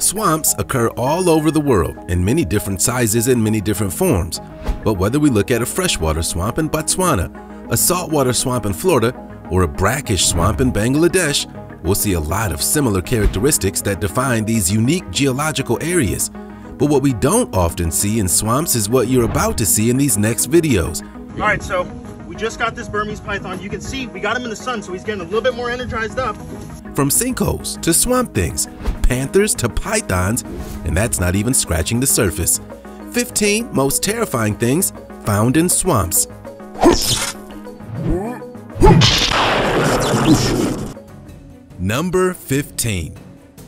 Swamps occur all over the world in many different sizes and many different forms. But whether we look at a freshwater swamp in Botswana, a saltwater swamp in Florida, or a brackish swamp in Bangladesh, we'll see a lot of similar characteristics that define these unique geological areas. But what we don't often see in swamps is what you're about to see in these next videos. All right, so we just got this Burmese python. You can see we got him in the sun, so he's getting a little bit more energized up. From sinkholes to swamp things, panthers to pythons, and that's not even scratching the surface. 15 most terrifying things found in swamps. Number 15.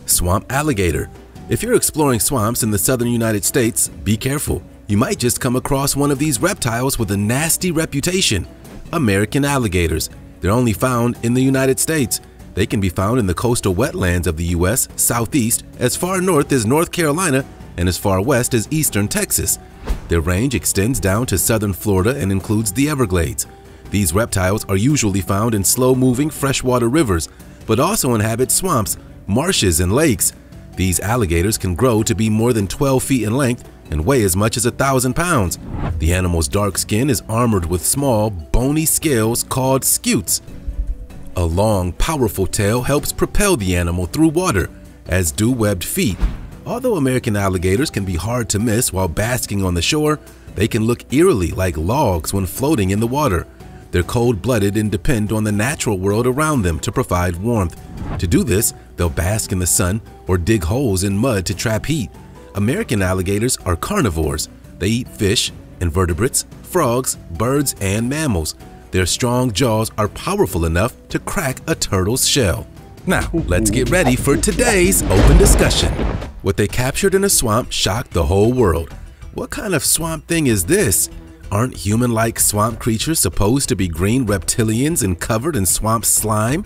Swamp Alligator. If you're exploring swamps in the southern United States, be careful. You might just come across one of these reptiles with a nasty reputation. American alligators. They're only found in the United States. They can be found in the coastal wetlands of the U.S. southeast, as far north as North Carolina, and as far west as eastern Texas. Their range extends down to southern Florida and includes the Everglades. These reptiles are usually found in slow-moving freshwater rivers, but also inhabit swamps, marshes, and lakes. These alligators can grow to be more than 12 feet in length and weigh as much as a thousand pounds. The animal's dark skin is armored with small, bony scales called scutes. A long, powerful tail helps propel the animal through water, as do webbed feet. Although American alligators can be hard to miss while basking on the shore, they can look eerily like logs when floating in the water. They're cold-blooded and depend on the natural world around them to provide warmth. To do this, they'll bask in the sun or dig holes in mud to trap heat. American alligators are carnivores. They eat fish, invertebrates, frogs, birds, and mammals. Their strong jaws are powerful enough to crack a turtle's shell. Now, let's get ready for today's open discussion. What they captured in a swamp shocked the whole world. What kind of swamp thing is this? Aren't human-like swamp creatures supposed to be green reptilians and covered in swamp slime?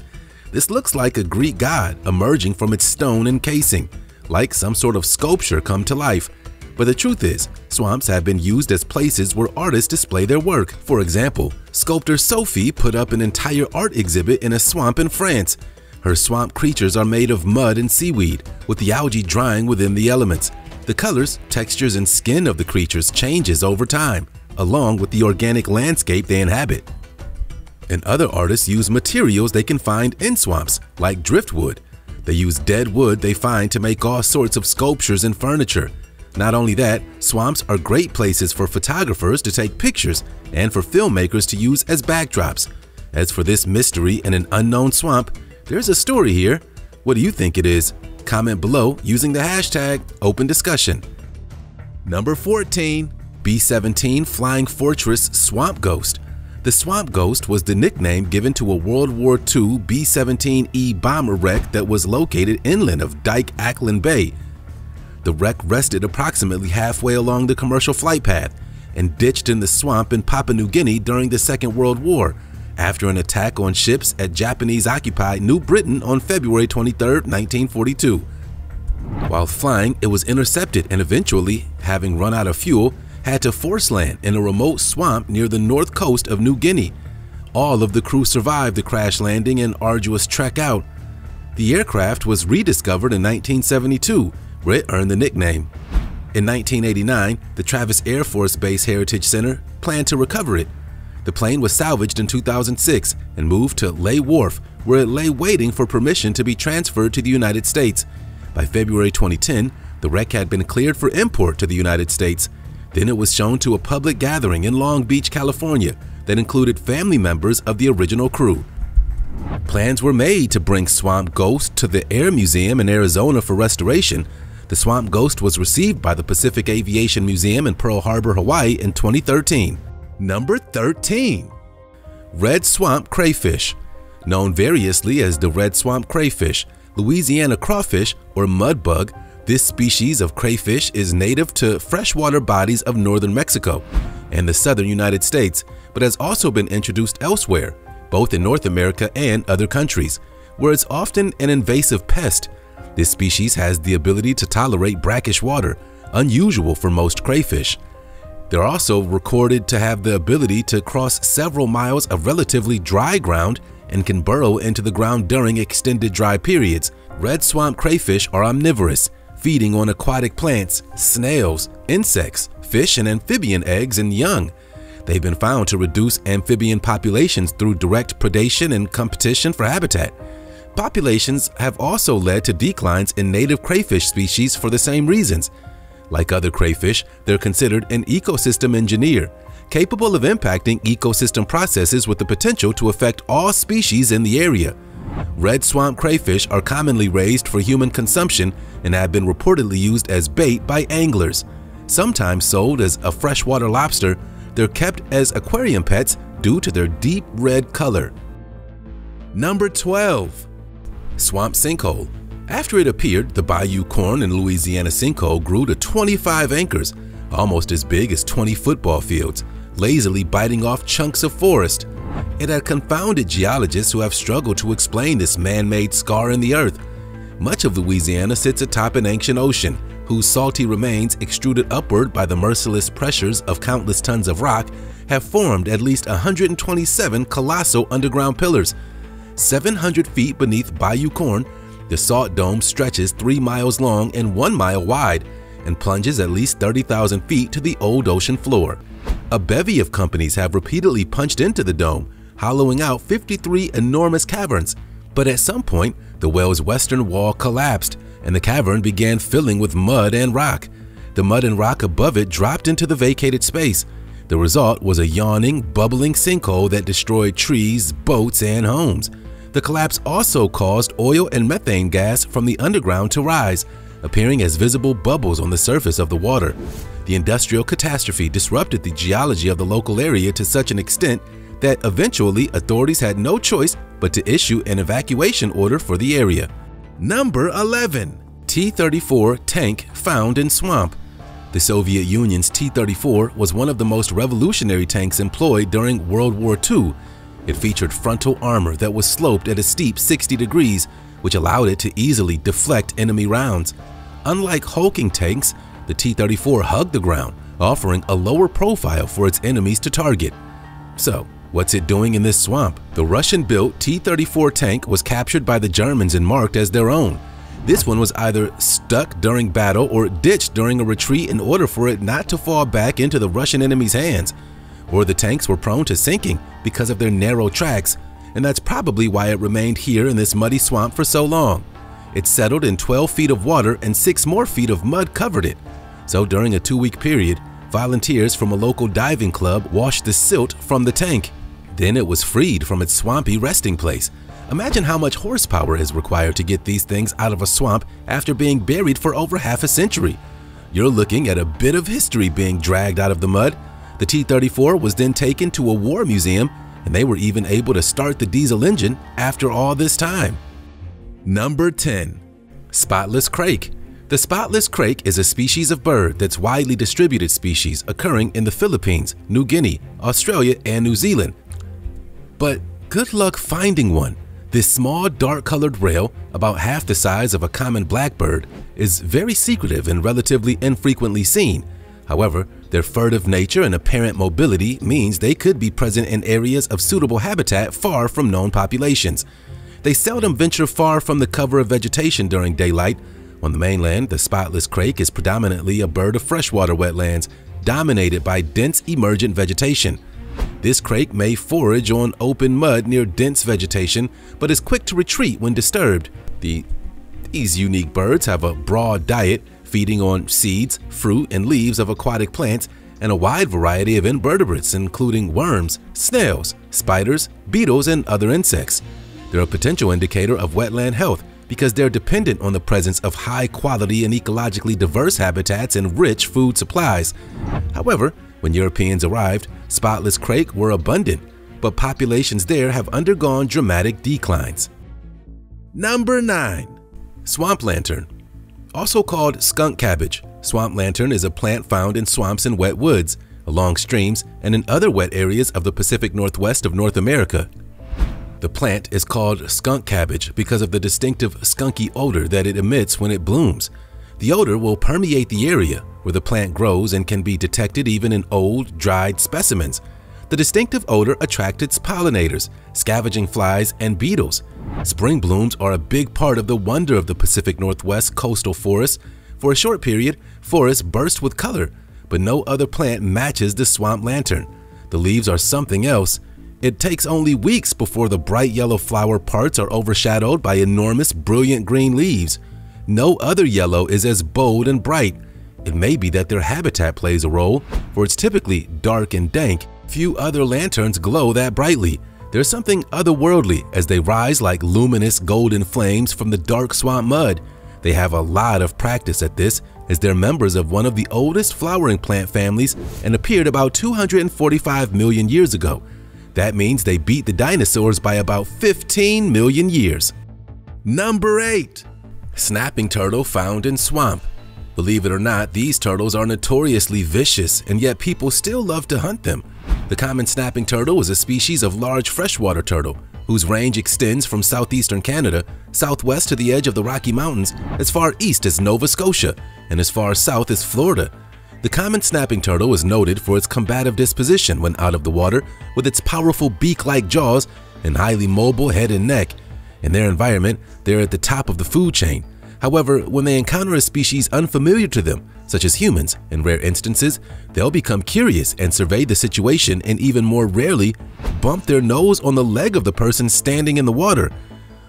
This looks like a Greek god emerging from its stone encasing, like some sort of sculpture come to life. But the truth is, swamps have been used as places where artists display their work. For example, sculptor Sophie put up an entire art exhibit in a swamp in France. Her swamp creatures are made of mud and seaweed, with the algae drying within the elements. The colors, textures, and skin of the creatures changes over time along with the organic landscape they inhabit. And other artists use materials they can find in swamps, like driftwood. They use dead wood they find to make all sorts of sculptures and furniture. Not only that, swamps are great places for photographers to take pictures and for filmmakers to use as backdrops. As for this mystery in an unknown swamp, there's a story here. What do you think it is? Comment below using the hashtag open discussion. Number 14. B-17 Flying Fortress Swamp Ghost. The Swamp Ghost was the nickname given to a World War II B-17E bomber wreck that was located inland of Dyke Acland Bay. The wreck rested approximately halfway along the commercial flight path and ditched in the swamp in Papua New Guinea during the Second World War after an attack on ships at Japanese-occupied New Britain on February 23, 1942. While flying, it was intercepted and eventually, having run out of fuel, had to force land in a remote swamp near the north coast of New Guinea. All of the crew survived the crash landing and arduous trek out. The aircraft was rediscovered in 1972, where it earned the nickname. In 1989, the Travis Air Force Base Heritage Center planned to recover it. The plane was salvaged in 2006 and moved to Lae Wharf, where it lay waiting for permission to be transferred to the United States. By February 2010, the wreck had been cleared for import to the United States. Then it was shown to a public gathering in Long Beach, California that included family members of the original crew. Plans were made to bring Swamp Ghost to the Air Museum in Arizona for restoration. The Swamp Ghost was received by the Pacific Aviation Museum in Pearl Harbor, Hawaii in 2013. Number 13. Red Swamp Crayfish Known variously as the red swamp crayfish, Louisiana crawfish, or mudbug, this species of crayfish is native to freshwater bodies of northern Mexico and the southern United States, but has also been introduced elsewhere, both in North America and other countries, where it's often an invasive pest. This species has the ability to tolerate brackish water, unusual for most crayfish. They're also recorded to have the ability to cross several miles of relatively dry ground and can burrow into the ground during extended dry periods. Red swamp crayfish are omnivorous, feeding on aquatic plants, snails, insects, fish, and amphibian eggs and young. They've been found to reduce amphibian populations through direct predation and competition for habitat. Populations have also led to declines in native crayfish species for the same reasons. Like other crayfish, they're considered an ecosystem engineer, capable of impacting ecosystem processes with the potential to affect all species in the area. Red swamp crayfish are commonly raised for human consumption and have been reportedly used as bait by anglers. Sometimes sold as a freshwater lobster, they're kept as aquarium pets due to their deep red color. Number 12. Swamp Sinkhole After it appeared, the Bayou Corne in Louisiana sinkhole grew to 25 acres, almost as big as 20 football fields, lazily biting off chunks of forest. It had confounded geologists who have struggled to explain this man-made scar in the earth. Much of Louisiana sits atop an ancient ocean, whose salty remains extruded upward by the merciless pressures of countless tons of rock have formed at least 127 colossal underground pillars. 700 feet beneath Bayou Corne, the salt dome stretches 3 miles long and 1 mile wide and plunges at least 30,000 feet to the old ocean floor. A bevy of companies have repeatedly punched into the dome, hollowing out 53 enormous caverns. But at some point, the well's western wall collapsed and the cavern began filling with mud and rock. The mud and rock above it dropped into the vacated space. The result was a yawning, bubbling sinkhole that destroyed trees, boats, and homes. The collapse also caused oil and methane gas from the underground to rise, appearing as visible bubbles on the surface of the water. The industrial catastrophe disrupted the geology of the local area to such an extent that eventually authorities had no choice but to issue an evacuation order for the area. Number 11. T-34 tank found in swamp. The Soviet Union's T-34 was one of the most revolutionary tanks employed during World War II. It featured frontal armor that was sloped at a steep 60 degrees, which allowed it to easily deflect enemy rounds. Unlike hulking tanks, the T-34 hugged the ground, offering a lower profile for its enemies to target. So, what's it doing in this swamp? The Russian-built T-34 tank was captured by the Germans and marked as their own. This one was either stuck during battle or ditched during a retreat in order for it not to fall back into the Russian enemy's hands. Or the tanks were prone to sinking because of their narrow tracks, and that's probably why it remained here in this muddy swamp for so long. It settled in 12 feet of water and 6 more feet of mud covered it. So during a two-week period, volunteers from a local diving club washed the silt from the tank. Then it was freed from its swampy resting place. Imagine how much horsepower is required to get these things out of a swamp after being buried for over half a century. You're looking at a bit of history being dragged out of the mud. The T-34 was then taken to a war museum and they were even able to start the diesel engine after all this time. Number 10. Spotless Crake The spotless crake is a species of bird that's widely distributed species occurring in the Philippines, New Guinea, Australia, and New Zealand. But good luck finding one. This small dark-colored rail, about half the size of a common blackbird, is very secretive and relatively infrequently seen. However, their furtive nature and apparent mobility means they could be present in areas of suitable habitat far from known populations. They seldom venture far from the cover of vegetation during daylight. On the mainland, the spotless crake is predominantly a bird of freshwater wetlands, dominated by dense emergent vegetation. This crake may forage on open mud near dense vegetation, but is quick to retreat when disturbed. The, these unique birds have a broad diet, feeding on seeds, fruit, and leaves of aquatic plants, and a wide variety of invertebrates including worms, snails, spiders, beetles, and other insects. They're a potential indicator of wetland health because they're dependent on the presence of high quality and ecologically diverse habitats and rich food supplies. However, when Europeans arrived, spotless crake were abundant, but populations there have undergone dramatic declines. Number 9. Swamp Lantern Also called skunk cabbage, swamp lantern is a plant found in swamps and wet woods, along streams, and in other wet areas of the Pacific Northwest of North America. The plant is called skunk cabbage because of the distinctive skunky odor that it emits when it blooms. The odor will permeate the area where the plant grows and can be detected even in old, dried specimens. The distinctive odor attracts its pollinators, scavenging flies, and beetles. Spring blooms are a big part of the wonder of the Pacific Northwest coastal forests. For a short period, forests burst with color, but no other plant matches the swamp lantern. The leaves are something else. It takes only weeks before the bright yellow flower parts are overshadowed by enormous brilliant green leaves. No other yellow is as bold and bright. It may be that their habitat plays a role, for it's typically dark and dank. Few other lanterns glow that brightly. There's something otherworldly as they rise like luminous golden flames from the dark swamp mud. They have a lot of practice at this as they're members of one of the oldest flowering plant families and appeared about 245 million years ago. That means they beat the dinosaurs by about 15 million years. Number 8. Snapping turtle found in swamp. Believe it or not, these turtles are notoriously vicious, and yet people still love to hunt them. The common snapping turtle is a species of large freshwater turtle, whose range extends from southeastern Canada, southwest to the edge of the Rocky Mountains, as far east as Nova Scotia, and as far south as Florida. The common snapping turtle is noted for its combative disposition when out of the water, with its powerful beak-like jaws and highly mobile head and neck. In their environment, they're at the top of the food chain, However, when they encounter a species unfamiliar to them, such as humans, in rare instances, they'll become curious and survey the situation and even more rarely, bump their nose on the leg of the person standing in the water.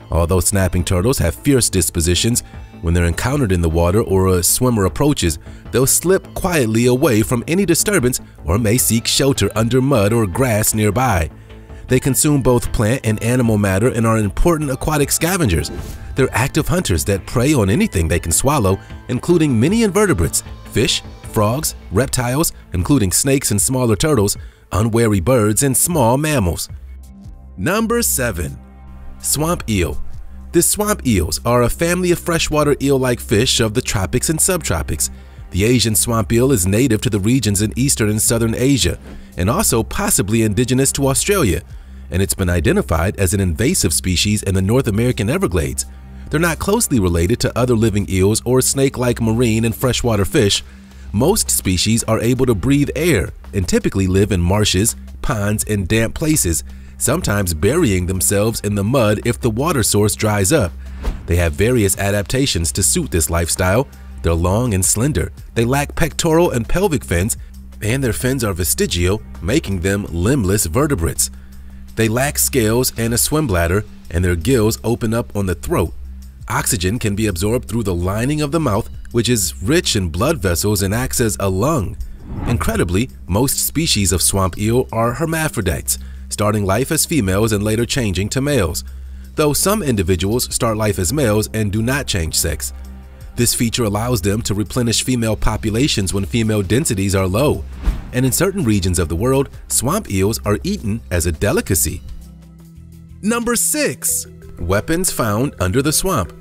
Although snapping turtles have fierce dispositions, when they're encountered in the water or a swimmer approaches, they'll slip quietly away from any disturbance or may seek shelter under mud or grass nearby. They consume both plant and animal matter and are important aquatic scavengers. They're active hunters that prey on anything they can swallow, including many invertebrates, fish, frogs, reptiles, including snakes and smaller turtles, unwary birds, and small mammals. Number 7. Swamp Eel The swamp eels are a family of freshwater eel-like fish of the tropics and subtropics. The Asian swamp eel is native to the regions in eastern and southern Asia, and also possibly indigenous to Australia, and it's been identified as an invasive species in the North American Everglades, they're not closely related to other living eels or snake-like marine and freshwater fish. Most species are able to breathe air and typically live in marshes, ponds, and damp places, sometimes burying themselves in the mud if the water source dries up. They have various adaptations to suit this lifestyle. They're long and slender, they lack pectoral and pelvic fins, and their fins are vestigial, making them limbless vertebrates. They lack scales and a swim bladder, and their gills open up on the throat, Oxygen can be absorbed through the lining of the mouth, which is rich in blood vessels and acts as a lung. Incredibly, most species of swamp eel are hermaphrodites, starting life as females and later changing to males, though some individuals start life as males and do not change sex. This feature allows them to replenish female populations when female densities are low, and in certain regions of the world, swamp eels are eaten as a delicacy. Number 6. Weapons found under the swamp.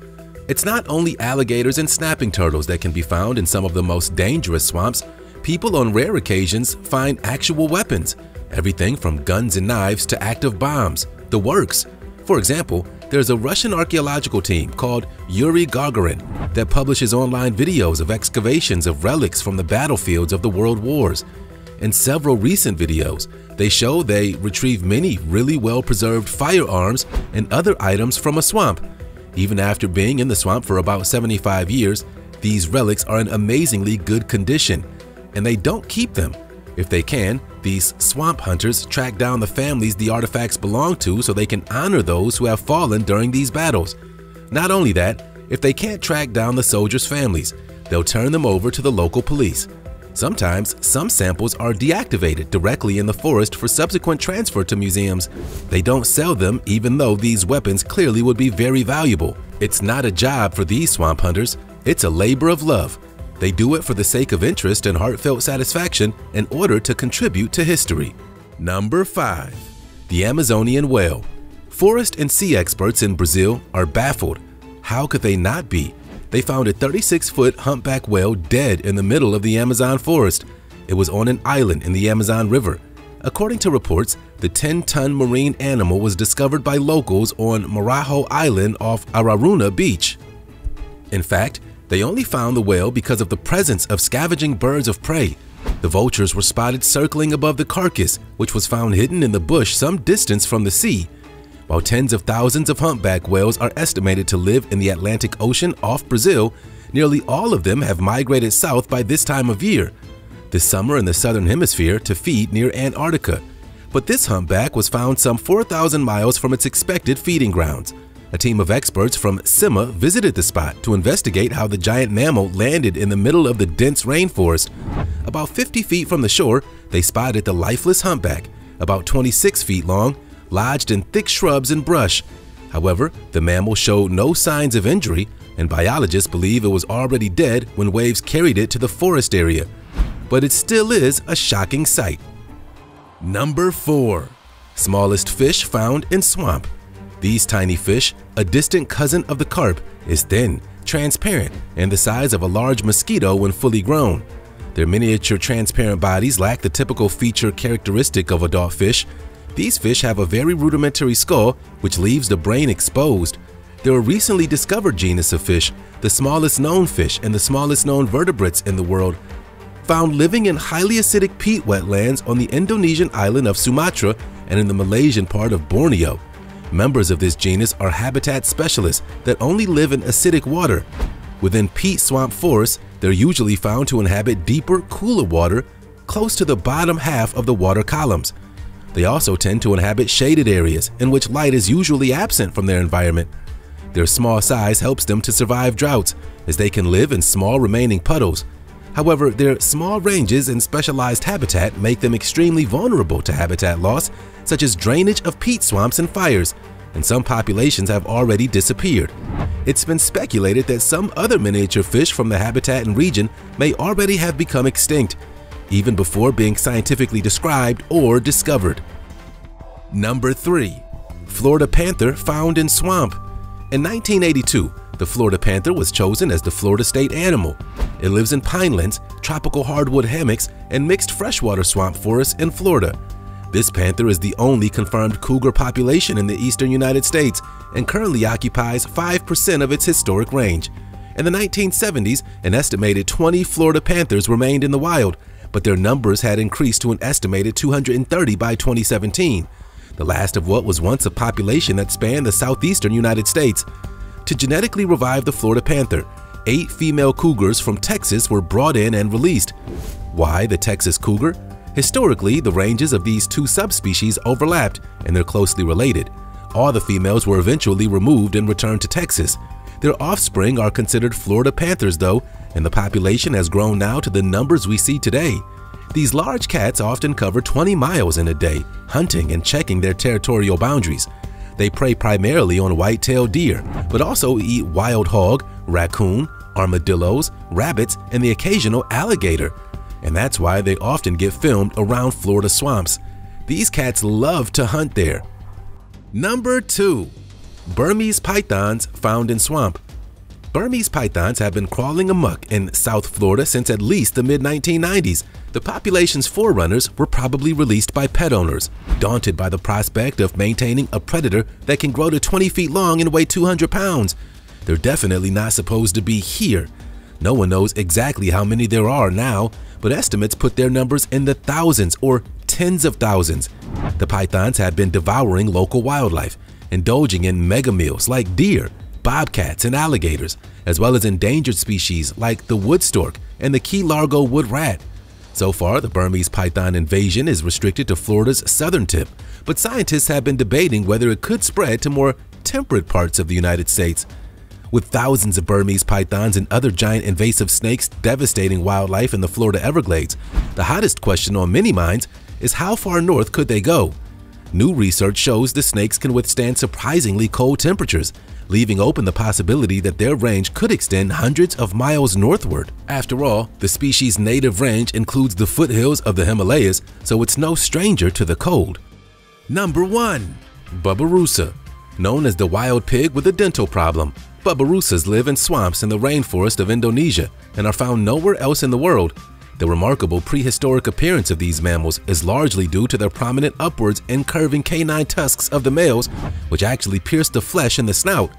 It's not only alligators and snapping turtles that can be found in some of the most dangerous swamps. People on rare occasions find actual weapons, everything from guns and knives to active bombs, the works. For example, there's a Russian archaeological team called Yuri Gagarin that publishes online videos of excavations of relics from the battlefields of the world wars. In several recent videos, they show they retrieve many really well-preserved firearms and other items from a swamp. Even after being in the swamp for about 75 years, these relics are in amazingly good condition, and they don't keep them. If they can, these swamp hunters track down the families the artifacts belong to so they can honor those who have fallen during these battles. Not only that, if they can't track down the soldiers' families, they'll turn them over to the local police. Sometimes, some samples are deactivated directly in the forest for subsequent transfer to museums. They don't sell them even though these weapons clearly would be very valuable. It's not a job for these swamp hunters, it's a labor of love. They do it for the sake of interest and heartfelt satisfaction in order to contribute to history. Number 5. The Amazonian Whale Forest and sea experts in Brazil are baffled. How could they not be? they found a 36-foot humpback whale dead in the middle of the Amazon forest. It was on an island in the Amazon River. According to reports, the 10-ton marine animal was discovered by locals on Marajo Island off Araruna Beach. In fact, they only found the whale because of the presence of scavenging birds of prey. The vultures were spotted circling above the carcass, which was found hidden in the bush some distance from the sea. While tens of thousands of humpback whales are estimated to live in the Atlantic Ocean off Brazil, Nearly all of them have migrated south by this time of year, this summer in the southern hemisphere to feed near Antarctica. But this humpback was found some 4,000 miles from its expected feeding grounds. A team of experts from CIMA visited the spot to investigate how the giant mammal landed in the middle of the dense rainforest. About 50 feet from the shore, they spotted the lifeless humpback, about 26 feet long, lodged in thick shrubs and brush. However, the mammal showed no signs of injury, and biologists believe it was already dead when waves carried it to the forest area. But it still is a shocking sight. Number 4. Smallest fish found in swamp. These tiny fish, a distant cousin of the carp, is thin, transparent, and the size of a large mosquito when fully grown. Their miniature transparent bodies lack the typical feature characteristic of adult fish. These fish have a very rudimentary skull, which leaves the brain exposed. They're a recently discovered genus of fish, the smallest known fish and the smallest known vertebrates in the world, found living in highly acidic peat wetlands on the Indonesian island of Sumatra and in the Malaysian part of Borneo. Members of this genus are habitat specialists that only live in acidic water. Within peat swamp forests, they're usually found to inhabit deeper, cooler water close to the bottom half of the water columns. They also tend to inhabit shaded areas in which light is usually absent from their environment. Their small size helps them to survive droughts, as they can live in small remaining puddles, However, their small ranges and specialized habitat make them extremely vulnerable to habitat loss, such as drainage of peat swamps and fires, and some populations have already disappeared. It's been speculated that some other miniature fish from the habitat and region may already have become extinct, even before being scientifically described or discovered. Number 3. Florida Panther found in swamp. In 1982, the Florida panther was chosen as the Florida state animal. It lives in pinelands, tropical hardwood hammocks, and mixed freshwater swamp forests in Florida. This panther is the only confirmed cougar population in the eastern United States and currently occupies 5% of its historic range. In the 1970s, an estimated 20 Florida panthers remained in the wild, but their numbers had increased to an estimated 230 by 2017, the last of what was once a population that spanned the southeastern United States to genetically revive the Florida panther. Eight female cougars from Texas were brought in and released. Why the Texas cougar? Historically, the ranges of these two subspecies overlapped and they're closely related. All the females were eventually removed and returned to Texas. Their offspring are considered Florida panthers though, and the population has grown now to the numbers we see today. These large cats often cover 20 miles in a day, hunting and checking their territorial boundaries. They prey primarily on white-tailed deer, but also eat wild hog, raccoon, armadillos, rabbits, and the occasional alligator. And that's why they often get filmed around Florida swamps. These cats love to hunt there. Number 2. Burmese pythons found in swamp. Burmese pythons have been crawling amuck in South Florida since at least the mid-1990s. The population's forerunners were probably released by pet owners, daunted by the prospect of maintaining a predator that can grow to 20 feet long and weigh 200 pounds. They're definitely not supposed to be here. No one knows exactly how many there are now, but estimates put their numbers in the thousands or tens of thousands. The pythons have been devouring local wildlife, indulging in mega meals like deer, bobcats, and alligators, as well as endangered species like the wood stork and the Key Largo wood rat. So far, the Burmese python invasion is restricted to Florida's southern tip, but scientists have been debating whether it could spread to more temperate parts of the United States. With thousands of Burmese pythons and other giant invasive snakes devastating wildlife in the Florida Everglades, the hottest question on many minds is how far north could they go? New research shows the snakes can withstand surprisingly cold temperatures, leaving open the possibility that their range could extend hundreds of miles northward. After all, the species' native range includes the foothills of the Himalayas, so it's no stranger to the cold. Number 1. Babirusa Known as the wild pig with a dental problem, Babirusas live in swamps in the rainforest of Indonesia and are found nowhere else in the world. The remarkable prehistoric appearance of these mammals is largely due to their prominent upwards and curving canine tusks of the males, which actually pierce the flesh in the snout.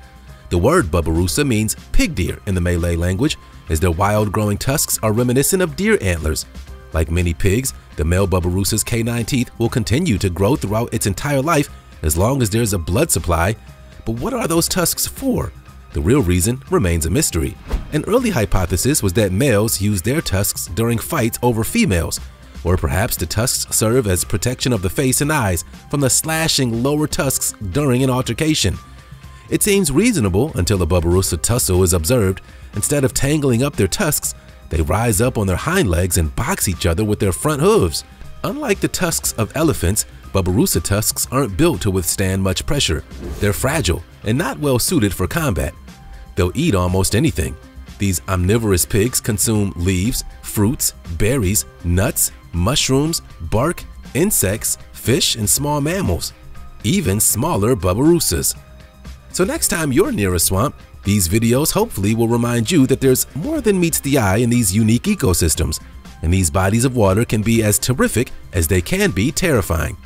The word babirusa means pig deer in the Malay language, as their wild growing tusks are reminiscent of deer antlers. Like many pigs, the male babirusa's canine teeth will continue to grow throughout its entire life as long as there's a blood supply. But what are those tusks for? The real reason remains a mystery. An early hypothesis was that males use their tusks during fights over females, or perhaps the tusks serve as protection of the face and eyes from the slashing lower tusks during an altercation. It seems reasonable until a Babirusa tussle is observed. Instead of tangling up their tusks, they rise up on their hind legs and box each other with their front hooves. Unlike the tusks of elephants, Babirusa tusks aren't built to withstand much pressure. They're fragile and not well suited for combat. They'll eat almost anything. These omnivorous pigs consume leaves, fruits, berries, nuts, mushrooms, bark, insects, fish, and small mammals, even smaller Babirusas. So next time you're near a swamp, these videos hopefully will remind you that there's more than meets the eye in these unique ecosystems, and these bodies of water can be as terrific as they can be terrifying.